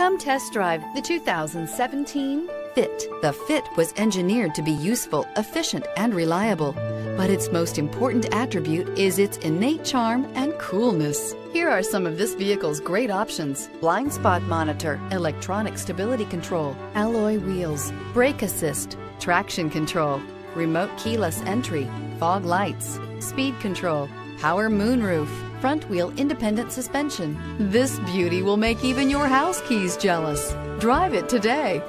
Come test drive the 2017 Fit. The Fit was engineered to be useful, efficient, and reliable. But its most important attribute is its innate charm and coolness. Here are some of this vehicle's great options. Blind spot monitor, electronic stability control, alloy wheels, brake assist, traction control, remote keyless entry, fog lights, speed control, power moonroof, front wheel independent suspension. This beauty will make even your house keys jealous. Drive it today.